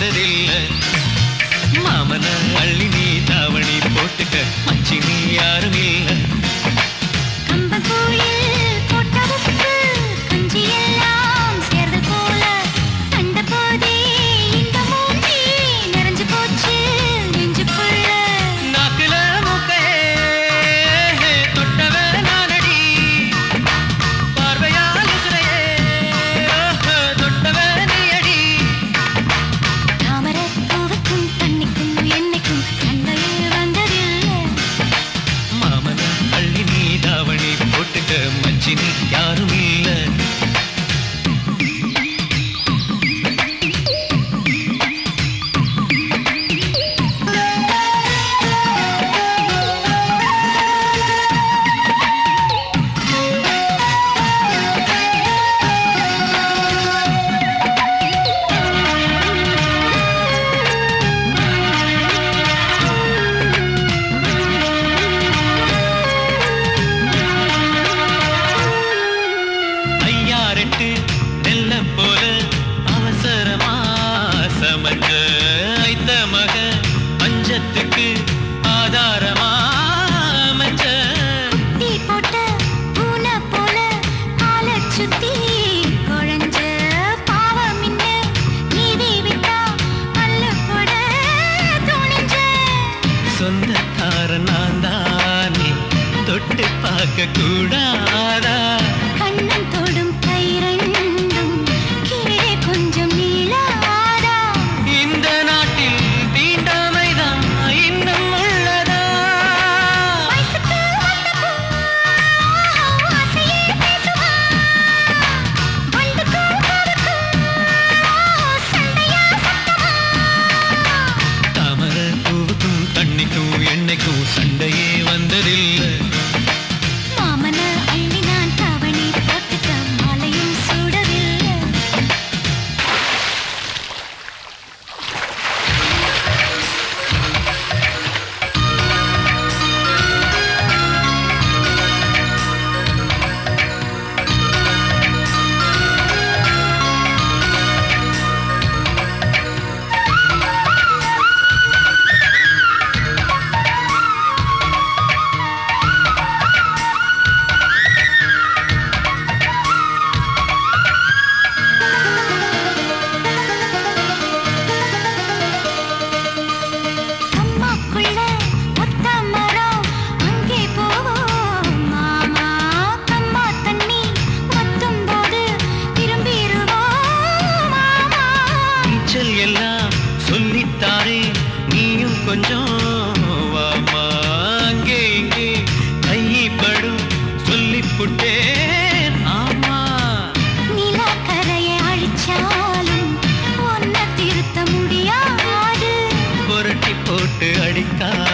வந்ததில்ல. மாமன அள்ளி நீ தாவணி போட்டுக்க மச்சி நீ யாரும் சொந்தக்காரன் நான் தானே தொட்டு பார்க்க கூடாதா கிடைத்தான்